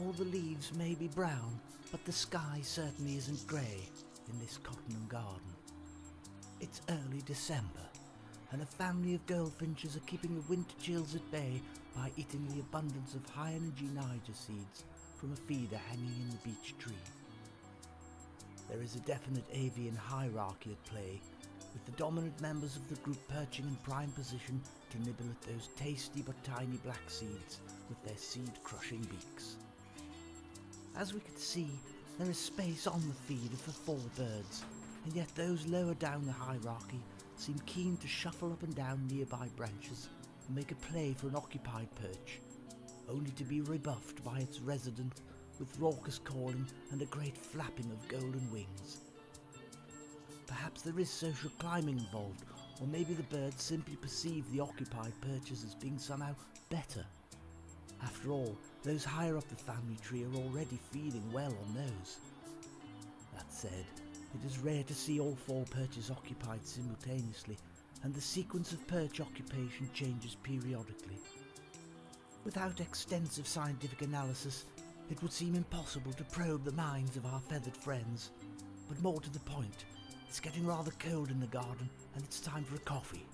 All the leaves may be brown, but the sky certainly isn't grey in this Cottenham garden. It's early December, and a family of goldfinches are keeping the winter chills at bay by eating the abundance of high energy nyjer seeds from a feeder hanging in the beech tree. There is a definite avian hierarchy at play, with the dominant members of the group perching in prime position to nibble at those tasty but tiny black seeds with their seed-crushing beaks. As we could see, there is space on the feeder for four birds, and yet those lower down the hierarchy seem keen to shuffle up and down nearby branches and make a play for an occupied perch, only to be rebuffed by its resident with raucous calling and a great flapping of golden wings. Perhaps there is social climbing involved, or maybe the birds simply perceive the occupied perches as being somehow better. After all, those higher up the family tree are already feeding well on those. That said, it is rare to see all four perches occupied simultaneously, and the sequence of perch occupation changes periodically. Without extensive scientific analysis, it would seem impossible to probe the minds of our feathered friends. But more to the point, it's getting rather cold in the garden, and it's time for a coffee.